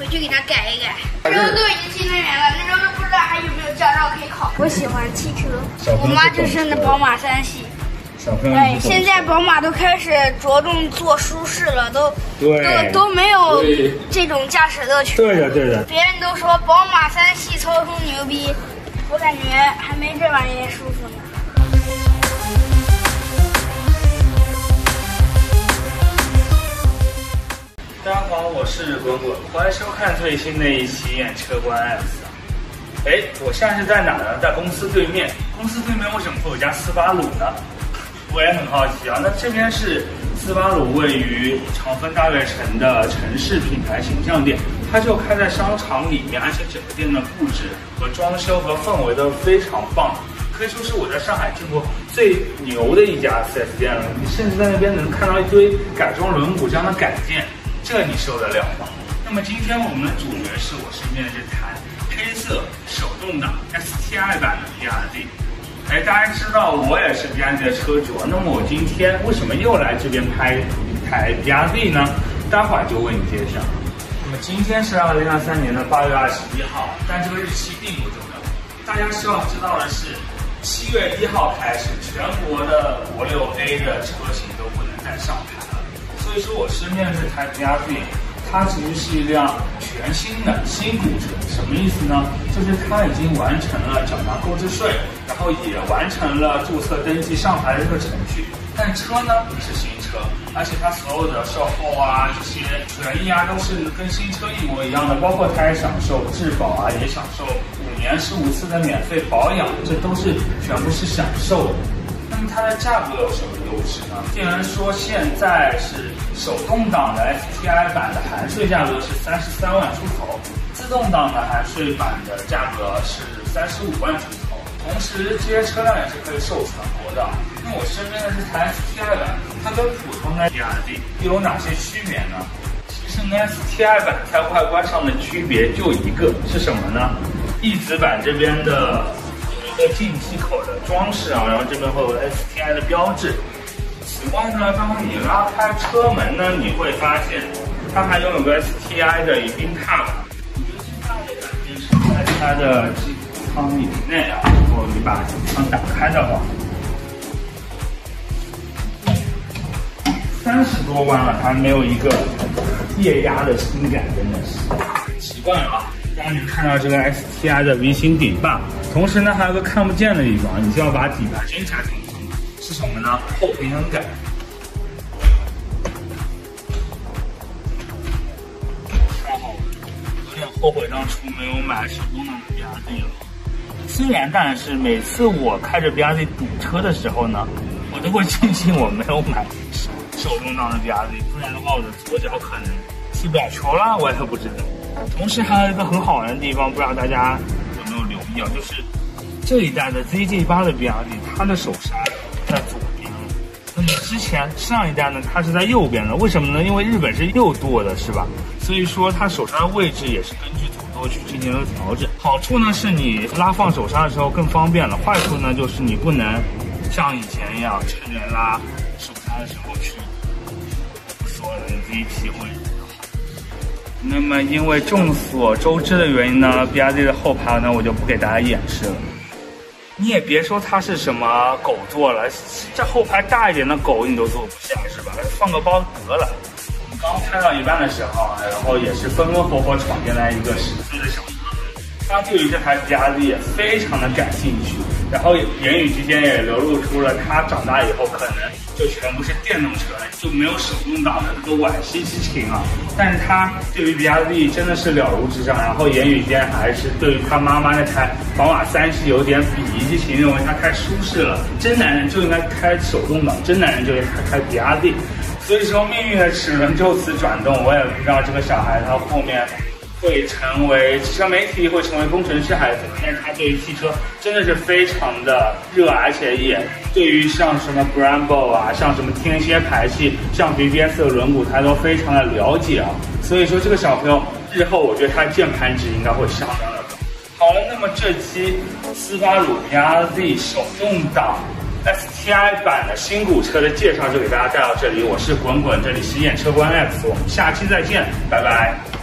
回去给它改一改。那时候都已经新能源了，那时候都不知道还有没有驾照可以考。我喜欢汽车，我妈就是那宝马三系。小朋友，哎，现在宝马都开始着重做舒适了，都都都没有这种驾驶乐趣。对的对的。别人都说宝马三系操控牛逼，我感觉还没这玩意舒服呢。好，我是滚滚，欢迎收看最新的一期验车官 X。哎，我现在是在哪呢？在公司对面。公司对面为什么会有家斯巴鲁呢？我也很好奇啊。那这边是斯巴鲁位于长丰大悦城的城市品牌形象店，它就开在商场里面，而且整个店的布置和装修和氛围都非常棒，可以说是我在上海见过最牛的一家 4S 店了。你甚至在那边能看到一堆改装轮毂这样的改件。这你受得了吗？那么今天我们的主角是我身边的这台黑色手动挡 STI 版的 BRZ。哎，大家知道我也是 BRZ 的车主，那么我今天为什么又来这边拍一台 BRZ 呢？待会儿就为你介绍。那么今天是二零二三年的八月二十一号，但这个日期并不重要。大家需要知道的是，七月一号开始，全国的国六 A 的车型都不能再上牌。所以说我身边的这台 BRZ，它其实是一辆全新的新古车。什么意思呢？就是它已经完成了缴纳购置税，然后也完成了注册登记上牌的这个程序。但车呢不是新车，而且它所有的售后啊、这些权益啊，都是跟新车一模一样的。包括它也享受质保啊，也享受五年十五次的免费保养，这都是全部是享受的。那么它的价格有什么优势呢？既然说现在是手动挡的 STI 版的含税价格是三十三万出头，自动挡的含税版的价格是三十五万出头，同时这些车辆也是可以受全国的。那我身边的这台 STI 版，它跟普通的 BRZ 又有哪些区别呢？其实呢，STI 版在外观上的区别就一个，是什么呢？翼子板这边的。一个进气口的装饰啊，然后这边会有 STI 的标志。此外呢，当你拉开车门呢，你会发现它还拥有个 STI 的迎宾踏板。我觉得最大的改变是在它的机舱以内啊，如果你把机舱打开的话，三十多万了，还没有一个液压的新感，真的是奇怪了啊。大家能看到这个 STI 的 V 型顶坝。同时呢，还有个看不见的地方，你就要把底盘侦查清楚，是什么呢？后平衡杆。太好了，有点后悔当初没有买手动挡的 BRZ 了。虽然，但是每次我开着 BRZ 堵车的时候呢，我都会庆幸我没有买手动挡的 BRZ，不然的话我的左脚可能踢不了球了，我也不知道。同时还有一个很好玩的地方，不知道大家。一样就是这一代的 ZG 八的 B R D，它的手刹在左边。那么之前上一代呢，它是在右边的。为什么呢？因为日本是右舵的，是吧？所以说它手刹的位置也是根据左舵去进行了调整。好处呢是你拉放手刹的时候更方便了，坏处呢就是你不能像以前一样趁着拉手刹的时候去。我不说了，你自己体会。那么，因为众所周知的原因呢，BRZ 的后排呢，我就不给大家演示了。你也别说它是什么狗坐了，这后排大一点的狗你都坐不下，是吧？放个包得了。我们刚开到一半的时候，然后也是风风火火闯进来一个十岁的小男孩，他对于这台 BRZ 也非常的感兴趣，然后言语之间也流露出了他长大以后可能。就全部是电动车，就没有手动挡的这个惋惜之情啊！但是他对于比亚迪真的是了如指掌，然后言语间还是对于他妈妈那台宝马三系有点鄙夷之情，认为它太舒适了，真男人就应该开手动挡，真男人就应该开比亚迪。所以说命运的齿轮就此转动，我也不知道这个小孩他后面。会成为汽车媒体，会成为工程师还是怎么？但是他对于汽车真的是非常的热爱，而且也对于像什么 Brembo 啊，像什么天蝎排气，像 BBS 的轮毂，他都非常的了解啊。所以说这个小朋友日后，我觉得他键盘值应该会相当的高。好了，那么这期斯巴鲁 BRZ 手动挡 STI 版的新古车的介绍就给大家带到这里。我是滚滚，这里是验车官 X，我们下期再见，拜拜。